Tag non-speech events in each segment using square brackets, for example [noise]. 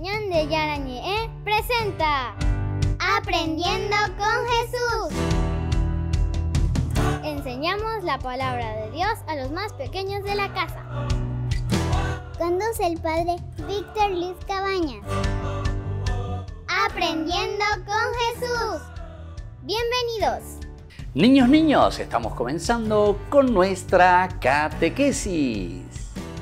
Ñan de Yarañe presenta Aprendiendo con Jesús. Enseñamos la palabra de Dios a los más pequeños de la casa. Conduce el padre Víctor Luis Cabañas. Aprendiendo con Jesús. Bienvenidos. Niños, niños, estamos comenzando con nuestra catequesis.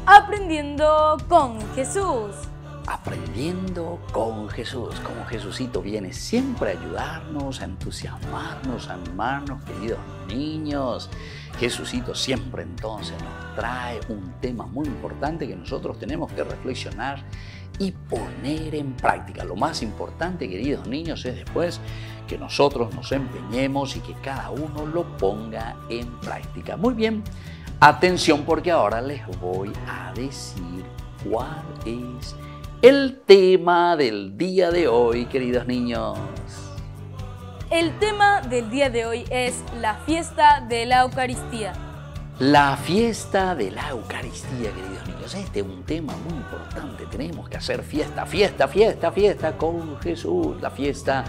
Aprendiendo con Jesús. Aprendiendo con Jesús, como Jesucito viene siempre a ayudarnos, a entusiasmarnos, a animarnos, queridos niños. Jesucito siempre entonces nos trae un tema muy importante que nosotros tenemos que reflexionar y poner en práctica. Lo más importante, queridos niños, es después que nosotros nos empeñemos y que cada uno lo ponga en práctica. Muy bien, atención porque ahora les voy a decir cuál es el tema del día de hoy, queridos niños. El tema del día de hoy es la fiesta de la Eucaristía. La fiesta de la Eucaristía, queridos niños. Este es un tema muy importante. Tenemos que hacer fiesta, fiesta, fiesta, fiesta con Jesús. La fiesta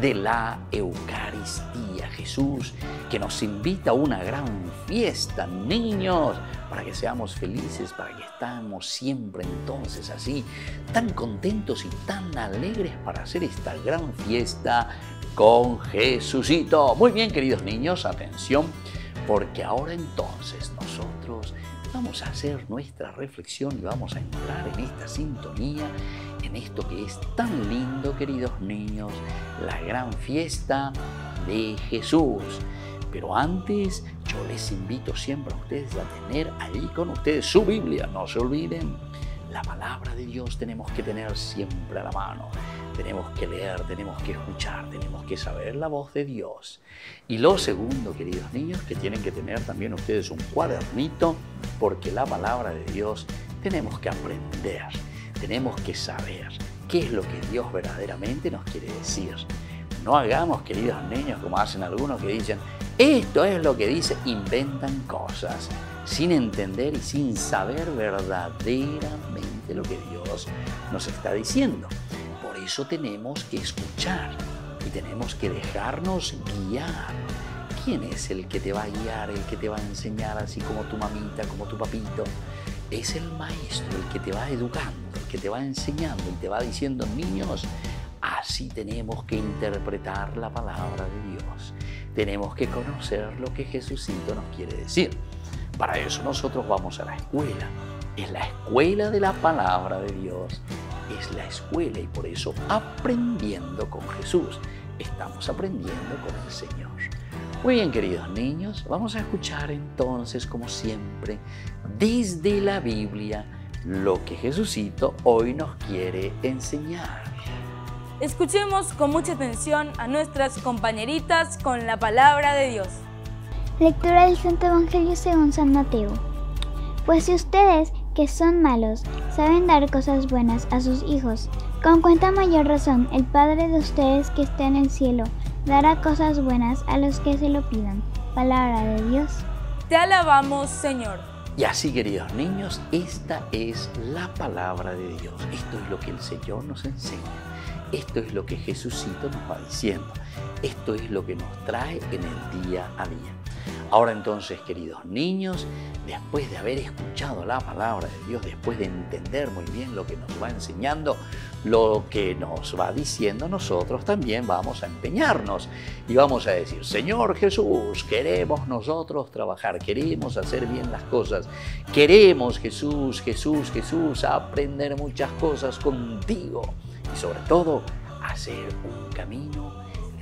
de la Eucaristía. Jesús que nos invita a una gran fiesta, niños, para que seamos felices, para que estamos siempre entonces así, tan contentos y tan alegres para hacer esta gran fiesta con Jesucito. Muy bien, queridos niños, atención porque ahora entonces nosotros vamos a hacer nuestra reflexión y vamos a entrar en esta sintonía, en esto que es tan lindo, queridos niños, la gran fiesta de Jesús. Pero antes yo les invito siempre a ustedes a tener allí con ustedes su Biblia, no se olviden. La palabra de Dios tenemos que tener siempre a la mano. Tenemos que leer, tenemos que escuchar, tenemos que saber la voz de Dios. Y lo segundo, queridos niños, que tienen que tener también ustedes un cuadernito, porque la palabra de Dios tenemos que aprender, tenemos que saber qué es lo que Dios verdaderamente nos quiere decir. No hagamos, queridos niños, como hacen algunos que dicen, esto es lo que dice, inventan cosas, sin entender y sin saber verdaderamente lo que Dios nos está diciendo eso tenemos que escuchar y tenemos que dejarnos guiar. ¿Quién es el que te va a guiar, el que te va a enseñar así como tu mamita, como tu papito? Es el maestro, el que te va educando, el que te va enseñando y te va diciendo, niños, así tenemos que interpretar la palabra de Dios. Tenemos que conocer lo que Jesucito nos quiere decir. Para eso nosotros vamos a la escuela. Es la escuela de la palabra de Dios es la escuela y por eso aprendiendo con Jesús, estamos aprendiendo con el Señor. Muy bien, queridos niños, vamos a escuchar entonces, como siempre, desde la Biblia, lo que Jesucito hoy nos quiere enseñar. Escuchemos con mucha atención a nuestras compañeritas con la palabra de Dios. Lectura del Santo Evangelio según San Mateo. Pues si ustedes que son malos, saben dar cosas buenas a sus hijos. Con cuenta mayor razón, el Padre de ustedes que está en el cielo dará cosas buenas a los que se lo pidan. Palabra de Dios. Te alabamos, Señor. Y así, queridos niños, esta es la palabra de Dios. Esto es lo que el Señor nos enseña. Esto es lo que Jesucito nos va diciendo. Esto es lo que nos trae en el día a día. Ahora entonces, queridos niños, después de haber escuchado la palabra de Dios, después de entender muy bien lo que nos va enseñando, lo que nos va diciendo, nosotros también vamos a empeñarnos y vamos a decir, Señor Jesús, queremos nosotros trabajar, queremos hacer bien las cosas, queremos Jesús, Jesús, Jesús, aprender muchas cosas contigo y sobre todo hacer un camino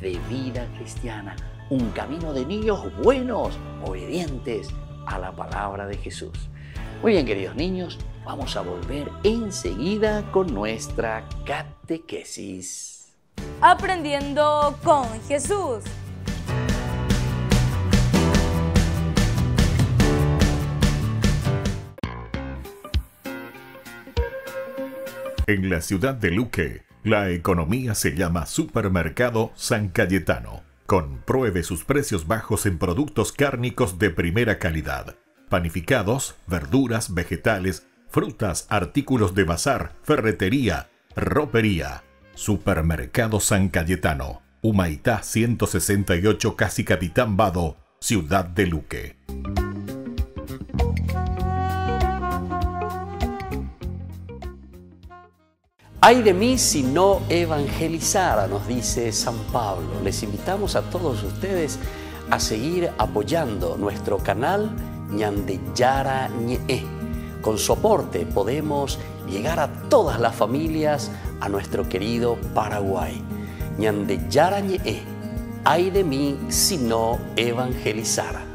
de vida cristiana un camino de niños buenos, obedientes a la palabra de Jesús. Muy bien, queridos niños, vamos a volver enseguida con nuestra catequesis. Aprendiendo con Jesús. En la ciudad de Luque, la economía se llama Supermercado San Cayetano Compruebe sus precios bajos en productos cárnicos de primera calidad. Panificados, verduras, vegetales, frutas, artículos de bazar, ferretería, Ropería. Supermercado San Cayetano. Humaitá 168 Casi Capitán Vado, Ciudad de Luque. Ay de mí si no evangelizara, nos dice San Pablo. Les invitamos a todos ustedes a seguir apoyando nuestro canal Ñandeyara Ñe. Con soporte podemos llegar a todas las familias a nuestro querido Paraguay. Ñandeyara Ñe. Ay de mí si no evangelizara.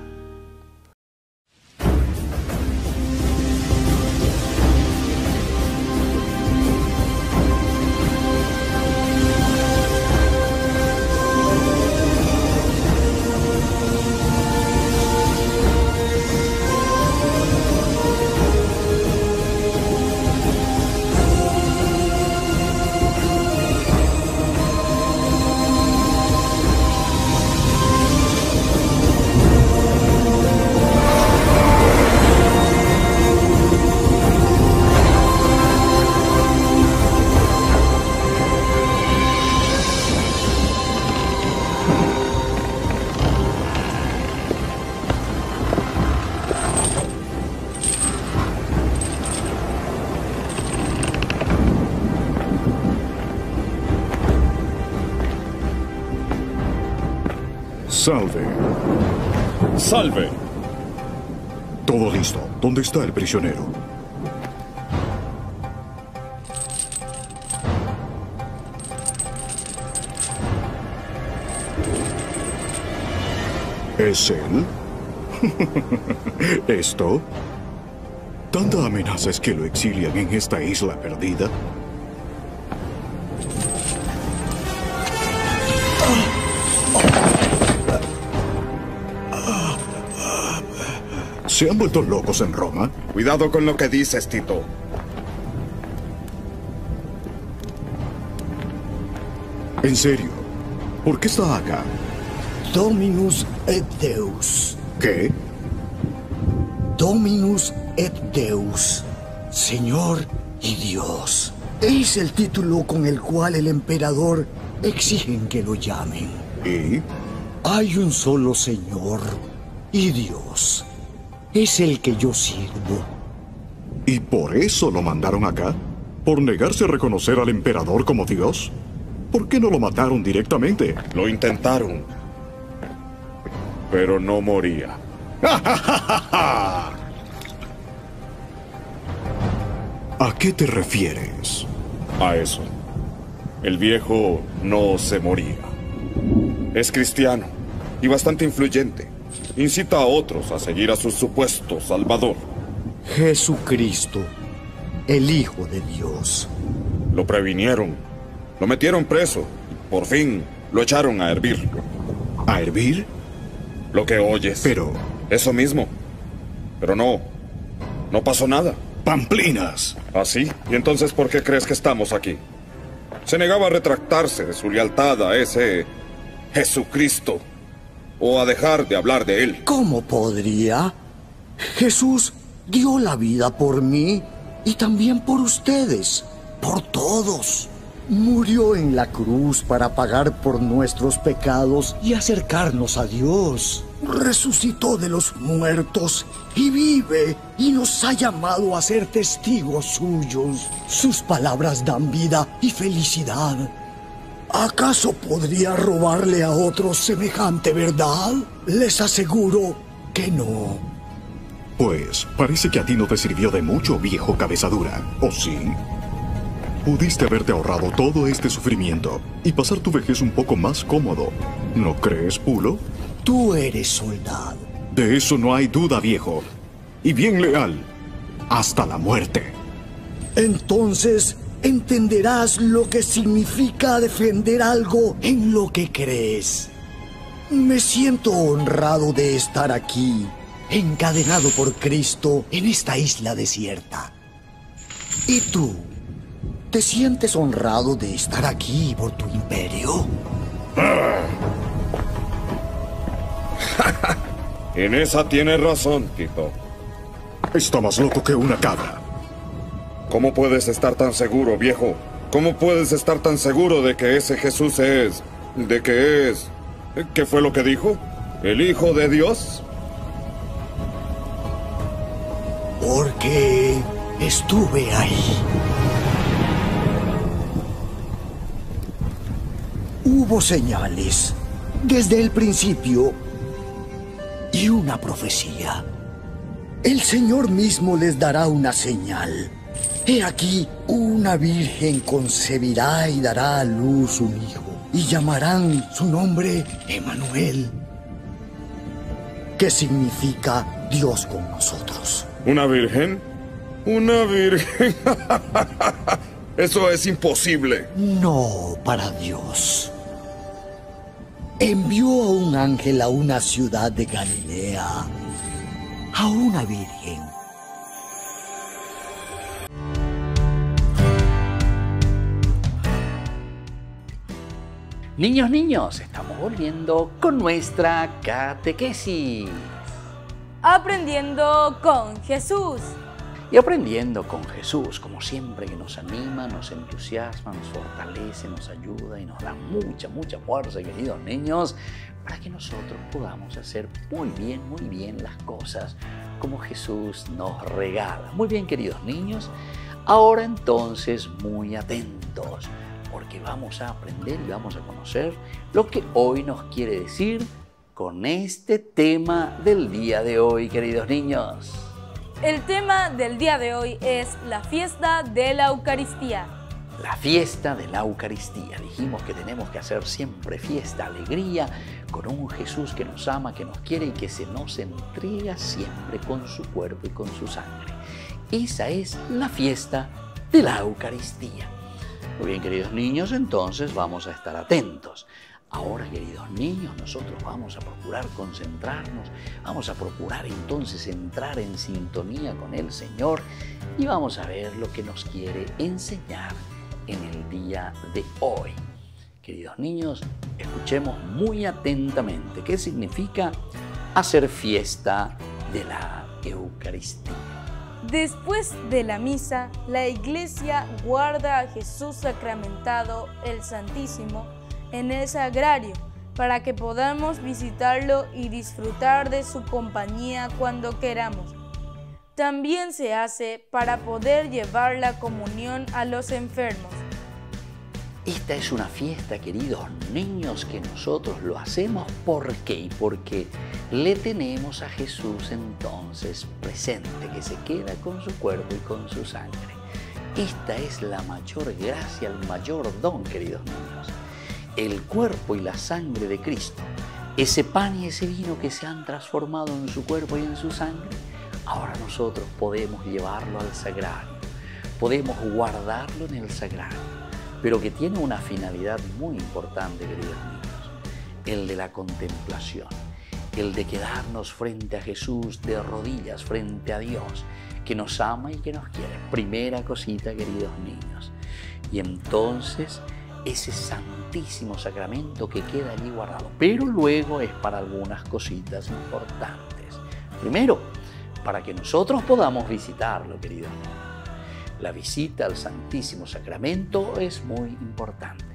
Salve. Salve. Todo listo. ¿Dónde está el prisionero? ¿Es él? [laughs] ¿Esto? ¿Tanta amenaza es que lo exilian en esta isla perdida? ¿Se han vuelto locos en Roma? Cuidado con lo que dices, Tito. En serio, ¿por qué está acá? Dominus et Deus. ¿Qué? Dominus et Deus. Señor y Dios. Es el título con el cual el emperador exigen que lo llamen. ¿Y? Hay un solo Señor y Dios. Es el que yo sirvo. ¿Y por eso lo mandaron acá? ¿Por negarse a reconocer al emperador como Dios? ¿Por qué no lo mataron directamente? Lo intentaron. Pero no moría. [laughs] ¿A qué te refieres? A eso. El viejo no se moría. Es cristiano y bastante influyente. Incita a otros a seguir a su supuesto Salvador. Jesucristo, el Hijo de Dios. Lo previnieron. Lo metieron preso. Por fin lo echaron a hervir. ¿A hervir? Lo que oyes. Pero... Eso mismo. Pero no. No pasó nada. ¡Pamplinas! ¿Así? ¿Y entonces por qué crees que estamos aquí? Se negaba a retractarse de su lealtad a ese Jesucristo o a dejar de hablar de él. ¿Cómo podría? Jesús dio la vida por mí y también por ustedes, por todos. Murió en la cruz para pagar por nuestros pecados y acercarnos a Dios. Resucitó de los muertos y vive y nos ha llamado a ser testigos suyos. Sus palabras dan vida y felicidad. ¿Acaso podría robarle a otros semejante verdad? Les aseguro que no. Pues parece que a ti no te sirvió de mucho, viejo cabezadura. ¿O sí? Pudiste haberte ahorrado todo este sufrimiento y pasar tu vejez un poco más cómodo. ¿No crees, Pulo? Tú eres soldado. De eso no hay duda, viejo. Y bien leal. Hasta la muerte. Entonces entenderás lo que significa defender algo en lo que crees. Me siento honrado de estar aquí, encadenado por Cristo en esta isla desierta. ¿Y tú? ¿Te sientes honrado de estar aquí por tu imperio? [laughs] En esa tienes razón, Tito. Está más loco que una cabra. ¿Cómo puedes estar tan seguro, viejo? ¿Cómo puedes estar tan seguro de que ese Jesús es... de que es... ¿Qué fue lo que dijo? ¿El Hijo de Dios? Porque estuve ahí. Hubo señales desde el principio y una profecía. El Señor mismo les dará una señal. He aquí, una virgen concebirá y dará a luz un hijo, y llamarán su nombre Emanuel, que significa Dios con nosotros. ¿Una virgen? ¿Una virgen? [laughs] Eso es imposible. No para Dios. Envió a un ángel a una ciudad de Galilea, a una virgen. Niños, niños, estamos volviendo con nuestra catequesis. Aprendiendo con Jesús. Y aprendiendo con Jesús, como siempre, que nos anima, nos entusiasma, nos fortalece, nos ayuda y nos da mucha, mucha fuerza, queridos niños, para que nosotros podamos hacer muy bien, muy bien las cosas como Jesús nos regala. Muy bien, queridos niños, ahora entonces muy atentos porque vamos a aprender y vamos a conocer lo que hoy nos quiere decir con este tema del día de hoy, queridos niños. El tema del día de hoy es la fiesta de la Eucaristía. La fiesta de la Eucaristía. Dijimos que tenemos que hacer siempre fiesta, alegría, con un Jesús que nos ama, que nos quiere y que se nos entrega siempre con su cuerpo y con su sangre. Esa es la fiesta de la Eucaristía. Muy bien, queridos niños, entonces vamos a estar atentos. Ahora, queridos niños, nosotros vamos a procurar concentrarnos, vamos a procurar entonces entrar en sintonía con el Señor y vamos a ver lo que nos quiere enseñar en el día de hoy. Queridos niños, escuchemos muy atentamente qué significa hacer fiesta de la Eucaristía. Después de la misa, la iglesia guarda a Jesús sacramentado, el Santísimo, en el sagrario, para que podamos visitarlo y disfrutar de su compañía cuando queramos. También se hace para poder llevar la comunión a los enfermos. Esta es una fiesta, queridos niños, que nosotros lo hacemos. ¿Por qué? Porque le tenemos a Jesús entonces presente, que se queda con su cuerpo y con su sangre. Esta es la mayor gracia, el mayor don, queridos niños. El cuerpo y la sangre de Cristo, ese pan y ese vino que se han transformado en su cuerpo y en su sangre, ahora nosotros podemos llevarlo al sagrario, podemos guardarlo en el sagrario pero que tiene una finalidad muy importante, queridos niños, el de la contemplación, el de quedarnos frente a Jesús de rodillas, frente a Dios, que nos ama y que nos quiere. Primera cosita, queridos niños. Y entonces ese santísimo sacramento que queda allí guardado, pero luego es para algunas cositas importantes. Primero, para que nosotros podamos visitarlo, queridos niños la visita al Santísimo Sacramento es muy importante.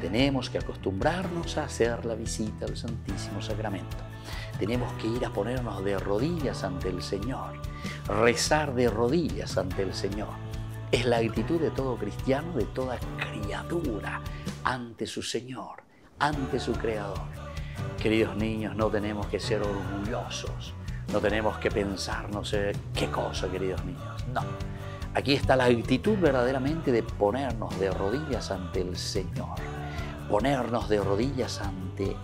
Tenemos que acostumbrarnos a hacer la visita al Santísimo Sacramento. Tenemos que ir a ponernos de rodillas ante el Señor, rezar de rodillas ante el Señor. Es la actitud de todo cristiano, de toda criatura, ante su Señor, ante su Creador. Queridos niños, no tenemos que ser orgullosos, no tenemos que pensar no sé qué cosa, queridos niños, no Aquí está la actitud verdaderamente de ponernos de rodillas ante el Señor, ponernos de rodillas ante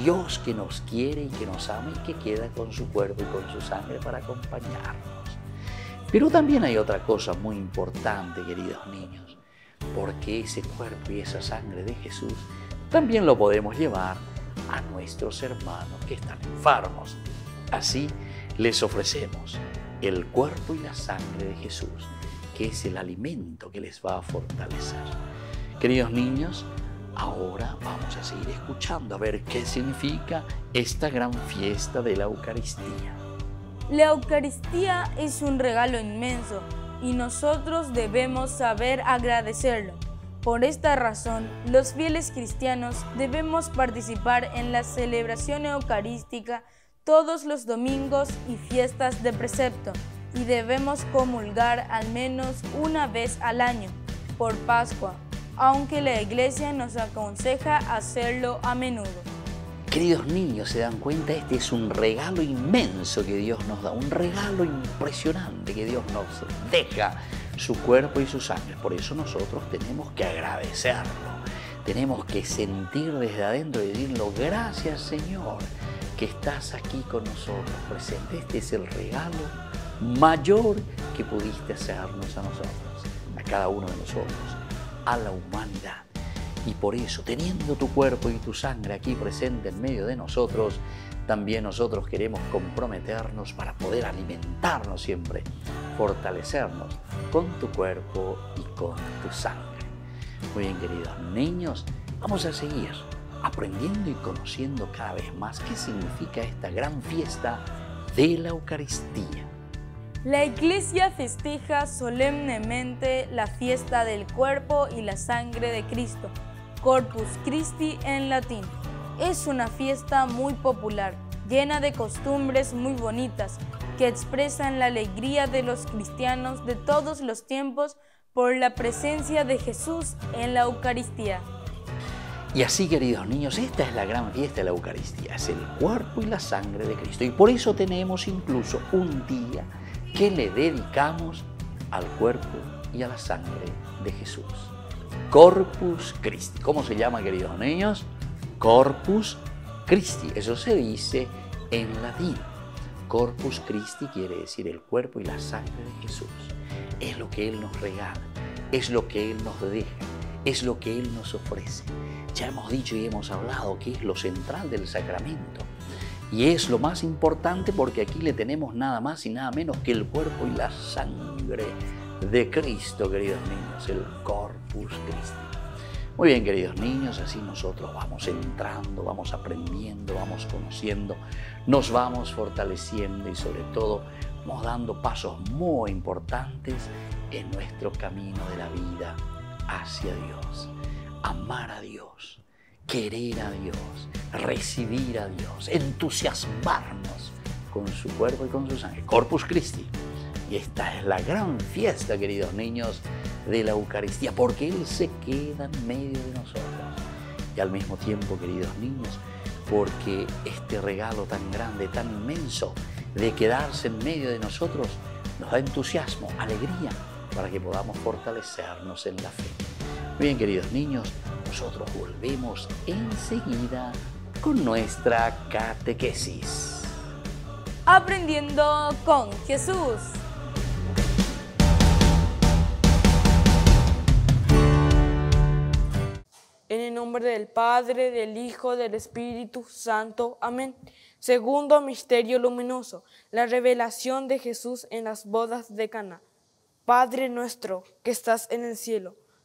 Dios que nos quiere y que nos ama y que queda con su cuerpo y con su sangre para acompañarnos. Pero también hay otra cosa muy importante, queridos niños, porque ese cuerpo y esa sangre de Jesús también lo podemos llevar a nuestros hermanos que están enfermos. Así les ofrecemos el cuerpo y la sangre de Jesús, que es el alimento que les va a fortalecer. Queridos niños, ahora vamos a seguir escuchando a ver qué significa esta gran fiesta de la Eucaristía. La Eucaristía es un regalo inmenso y nosotros debemos saber agradecerlo. Por esta razón, los fieles cristianos debemos participar en la celebración eucarística todos los domingos y fiestas de precepto y debemos comulgar al menos una vez al año por Pascua, aunque la Iglesia nos aconseja hacerlo a menudo. Queridos niños, se dan cuenta, este es un regalo inmenso que Dios nos da, un regalo impresionante que Dios nos deja, su cuerpo y su sangre. Por eso nosotros tenemos que agradecerlo, tenemos que sentir desde adentro y decirlo, gracias Señor, que estás aquí con nosotros presente. Este es el regalo mayor que pudiste hacernos a nosotros, a cada uno de nosotros, a la humanidad. Y por eso, teniendo tu cuerpo y tu sangre aquí presente en medio de nosotros, también nosotros queremos comprometernos para poder alimentarnos siempre, fortalecernos con tu cuerpo y con tu sangre. Muy bien, queridos niños, vamos a seguir aprendiendo y conociendo cada vez más qué significa esta gran fiesta de la Eucaristía. La iglesia festeja solemnemente la fiesta del cuerpo y la sangre de Cristo, Corpus Christi en latín. Es una fiesta muy popular, llena de costumbres muy bonitas, que expresan la alegría de los cristianos de todos los tiempos por la presencia de Jesús en la Eucaristía. Y así, queridos niños, esta es la gran fiesta de la Eucaristía, es el cuerpo y la sangre de Cristo. Y por eso tenemos incluso un día que le dedicamos al cuerpo y a la sangre de Jesús. Corpus Christi. ¿Cómo se llama, queridos niños? Corpus Christi. Eso se dice en latín. Corpus Christi quiere decir el cuerpo y la sangre de Jesús. Es lo que Él nos regala, es lo que Él nos deja, es lo que Él nos ofrece. Ya hemos dicho y hemos hablado que es lo central del sacramento. Y es lo más importante porque aquí le tenemos nada más y nada menos que el cuerpo y la sangre de Cristo, queridos niños, el Corpus Christi. Muy bien, queridos niños, así nosotros vamos entrando, vamos aprendiendo, vamos conociendo, nos vamos fortaleciendo y sobre todo vamos dando pasos muy importantes en nuestro camino de la vida hacia Dios. Amar a Dios, querer a Dios, recibir a Dios, entusiasmarnos con su cuerpo y con su sangre. Corpus Christi. Y esta es la gran fiesta, queridos niños, de la Eucaristía, porque Él se queda en medio de nosotros. Y al mismo tiempo, queridos niños, porque este regalo tan grande, tan inmenso, de quedarse en medio de nosotros, nos da entusiasmo, alegría, para que podamos fortalecernos en la fe. Bien, queridos niños, nosotros volvemos enseguida con nuestra catequesis. Aprendiendo con Jesús. En el nombre del Padre, del Hijo, del Espíritu Santo. Amén. Segundo misterio luminoso, la revelación de Jesús en las bodas de Cana. Padre nuestro que estás en el cielo,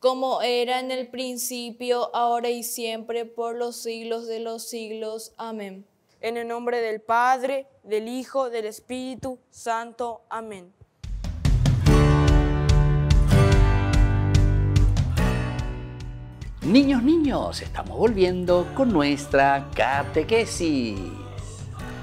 Como era en el principio, ahora y siempre, por los siglos de los siglos. Amén. En el nombre del Padre, del Hijo, del Espíritu Santo. Amén. Niños, niños, estamos volviendo con nuestra catequesis.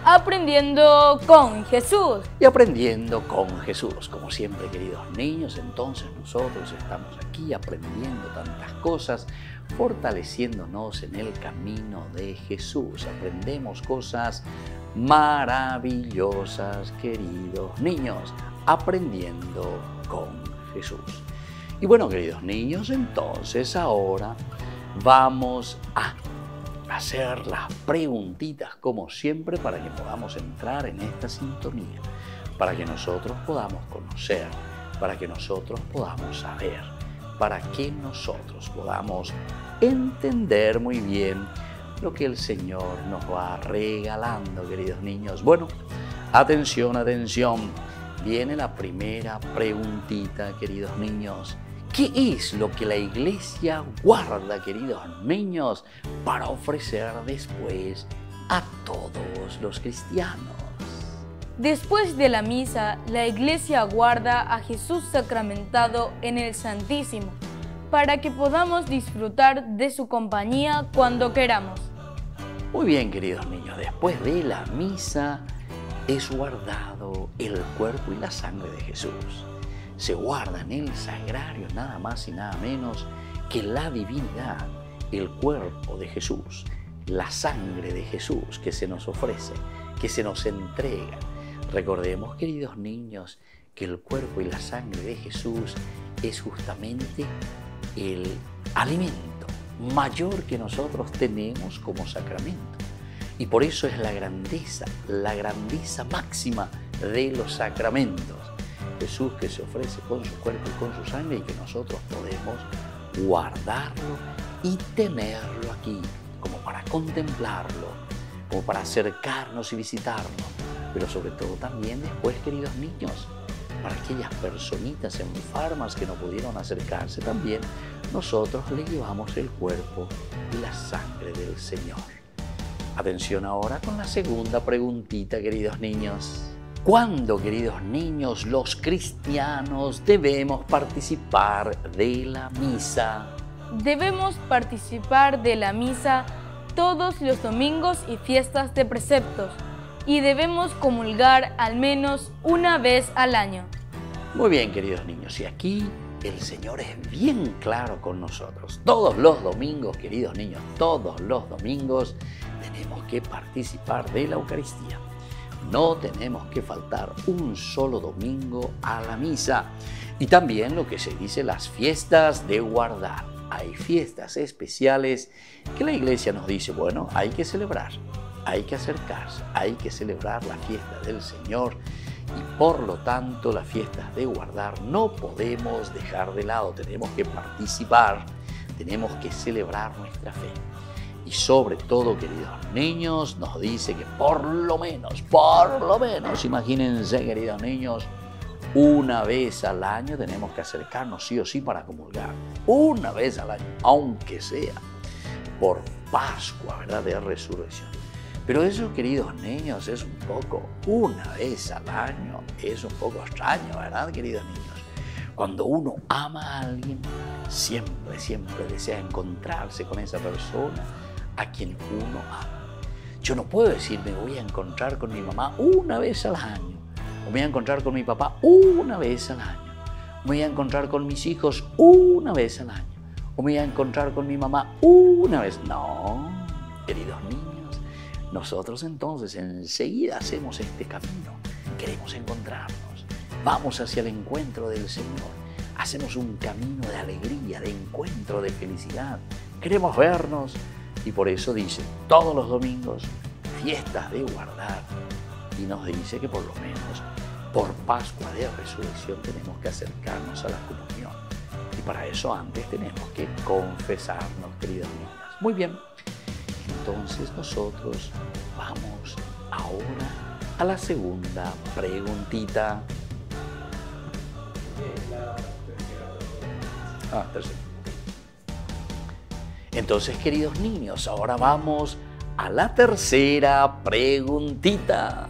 Aprendiendo con Jesús. Y aprendiendo con Jesús. Como siempre, queridos niños, entonces nosotros estamos aquí aprendiendo tantas cosas, fortaleciéndonos en el camino de Jesús. Aprendemos cosas maravillosas, queridos niños, aprendiendo con Jesús. Y bueno, queridos niños, entonces ahora vamos a hacer las preguntitas como siempre para que podamos entrar en esta sintonía, para que nosotros podamos conocer, para que nosotros podamos saber, para que nosotros podamos entender muy bien lo que el Señor nos va regalando, queridos niños. Bueno, atención, atención. Viene la primera preguntita, queridos niños. ¿Qué es lo que la iglesia guarda, queridos niños, para ofrecer después a todos los cristianos? Después de la misa, la iglesia guarda a Jesús sacramentado en el Santísimo, para que podamos disfrutar de su compañía cuando queramos. Muy bien, queridos niños, después de la misa es guardado el cuerpo y la sangre de Jesús se guarda en el sagrario nada más y nada menos que la divinidad, el cuerpo de Jesús, la sangre de Jesús que se nos ofrece, que se nos entrega. Recordemos, queridos niños, que el cuerpo y la sangre de Jesús es justamente el alimento mayor que nosotros tenemos como sacramento. Y por eso es la grandeza, la grandeza máxima de los sacramentos Jesús que se ofrece con su cuerpo y con su sangre y que nosotros podemos guardarlo y tenerlo aquí, como para contemplarlo, como para acercarnos y visitarnos, pero sobre todo también después, queridos niños, para aquellas personitas enfermas que no pudieron acercarse también, nosotros le llevamos el cuerpo y la sangre del Señor. Atención ahora con la segunda preguntita, queridos niños. ¿Cuándo, queridos niños, los cristianos debemos participar de la misa? Debemos participar de la misa todos los domingos y fiestas de preceptos y debemos comulgar al menos una vez al año. Muy bien, queridos niños, y aquí el Señor es bien claro con nosotros. Todos los domingos, queridos niños, todos los domingos tenemos que participar de la Eucaristía. No tenemos que faltar un solo domingo a la misa. Y también lo que se dice las fiestas de guardar. Hay fiestas especiales que la iglesia nos dice, bueno, hay que celebrar, hay que acercarse, hay que celebrar la fiesta del Señor y por lo tanto las fiestas de guardar no podemos dejar de lado, tenemos que participar, tenemos que celebrar nuestra fe. Y sobre todo, queridos niños, nos dice que por lo menos, por lo menos, imagínense, queridos niños, una vez al año tenemos que acercarnos sí o sí para comulgar. Una vez al año, aunque sea por Pascua, ¿verdad? De resurrección. Pero eso, queridos niños, es un poco, una vez al año, es un poco extraño, ¿verdad, queridos niños? Cuando uno ama a alguien, siempre, siempre desea encontrarse con esa persona a quien uno ama. Yo no puedo decir me voy a encontrar con mi mamá una vez al año, o me voy a encontrar con mi papá una vez al año, me voy a encontrar con mis hijos una vez al año, o me voy a encontrar con mi mamá una vez. No, queridos niños nosotros entonces enseguida hacemos este camino. Queremos encontrarnos. Vamos hacia el encuentro del Señor. Hacemos un camino de alegría, de encuentro, de felicidad. Queremos vernos y por eso dice, todos los domingos, fiestas de guardar. Y nos dice que por lo menos por Pascua de Resurrección tenemos que acercarnos a la comunión. Y para eso antes tenemos que confesarnos, queridos niños. Muy bien. Entonces nosotros vamos ahora a la segunda preguntita. Ah, tercera. Entonces, queridos niños, ahora vamos a la tercera preguntita.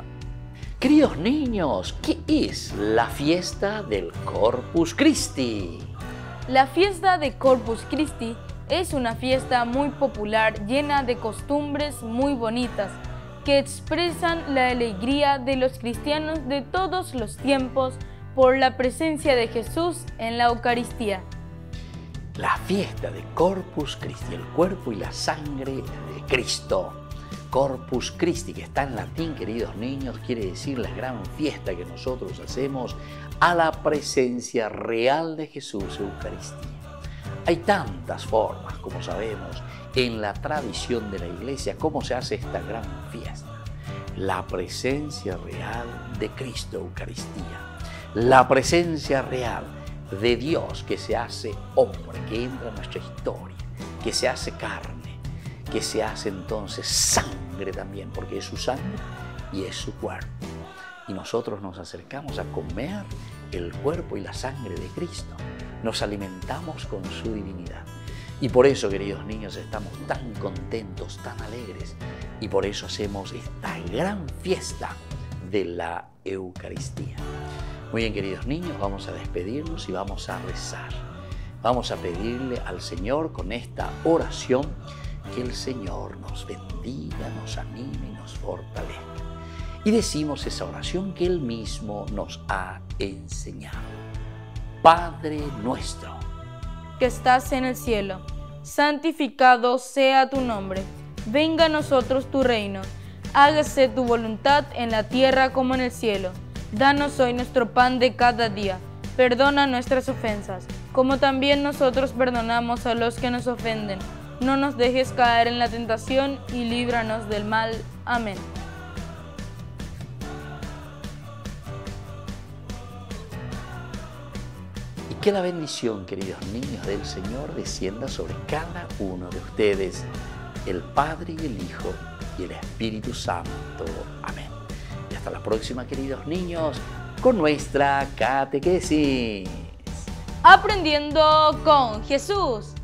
Queridos niños, ¿qué es la fiesta del Corpus Christi? La fiesta de Corpus Christi es una fiesta muy popular llena de costumbres muy bonitas que expresan la alegría de los cristianos de todos los tiempos por la presencia de Jesús en la Eucaristía. La fiesta de Corpus Christi, el cuerpo y la sangre de Cristo. Corpus Christi, que está en latín, queridos niños, quiere decir la gran fiesta que nosotros hacemos a la presencia real de Jesús Eucaristía. Hay tantas formas, como sabemos, en la tradición de la iglesia, cómo se hace esta gran fiesta. La presencia real de Cristo Eucaristía. La presencia real de Dios que se hace hombre, que entra en nuestra historia, que se hace carne, que se hace entonces sangre también, porque es su sangre y es su cuerpo. Y nosotros nos acercamos a comer el cuerpo y la sangre de Cristo nos alimentamos con su divinidad. Y por eso, queridos niños, estamos tan contentos, tan alegres. Y por eso hacemos esta gran fiesta de la Eucaristía. Muy bien, queridos niños, vamos a despedirnos y vamos a rezar. Vamos a pedirle al Señor con esta oración que el Señor nos bendiga, nos anime y nos fortalezca. Y decimos esa oración que Él mismo nos ha enseñado. Padre nuestro, que estás en el cielo, santificado sea tu nombre, venga a nosotros tu reino, hágase tu voluntad en la tierra como en el cielo. Danos hoy nuestro pan de cada día, perdona nuestras ofensas, como también nosotros perdonamos a los que nos ofenden. No nos dejes caer en la tentación y líbranos del mal. Amén. Que la bendición, queridos niños del Señor, descienda sobre cada uno de ustedes, el Padre y el Hijo y el Espíritu Santo. Hasta la próxima, queridos niños, con nuestra catequesis. Aprendiendo con Jesús.